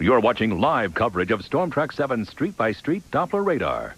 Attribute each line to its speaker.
Speaker 1: You're watching live coverage of Storm Track 7 Street by Street Doppler Radar.